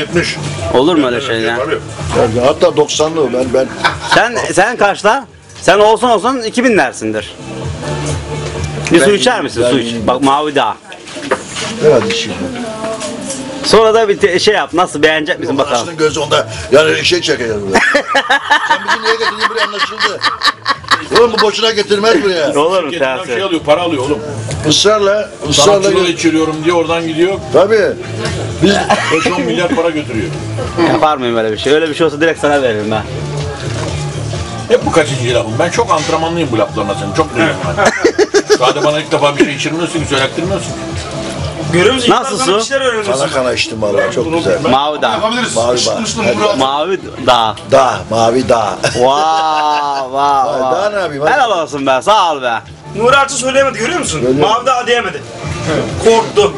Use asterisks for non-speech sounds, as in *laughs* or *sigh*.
70. Olur mu öyle şey ya? Yani hatta 90'lı ben ben Sen sen kaçta? Sen olsun olsun 2000 dersindir. Bir su içer misin? ben Su iç. Bak mavi dağ. herhalde şimdi. Sonra da bir te- şey yap. Nasıl beğenecek misin bakalım. Anasının gözü onda yani şey çekiyor. *laughs* Sen bizi niye getirdin buraya anlaşıldı. Oğlum bu boşuna getirmez buraya. Olur mu Şirketinden tersi? şey alıyor, para alıyor oğlum. Israrla, ısrarla. Sanatçıları içiriyorum diye oradan gidiyor. Tabii. Biz 5-10 milyar para götürüyor. Yapar mıyım öyle bir şey? Öyle bir şey olsa direkt sana veririm ben. Hep bu kaçıncı lafım. Ben çok antrenmanlıyım bu laflarına senin. Çok duyuyorum ben. *laughs* Sadece bana ilk defa bir şey içirmiyorsun ki, söylettirmiyorsun. Görüyor musun? Nasıl su? Kana kana içtim vallahi çok güzel. Mavi dağ. Yapabiliriz. Mavi. Murat. Mavi dağ. Dağ, mavi dağ. Vay Vay, vay. daha ne yapayım. Helal olsun be. Sağ ol be. Nuri Alçı söyleyemedi görüyor musun? Mavi daha diyemedi. Korktu.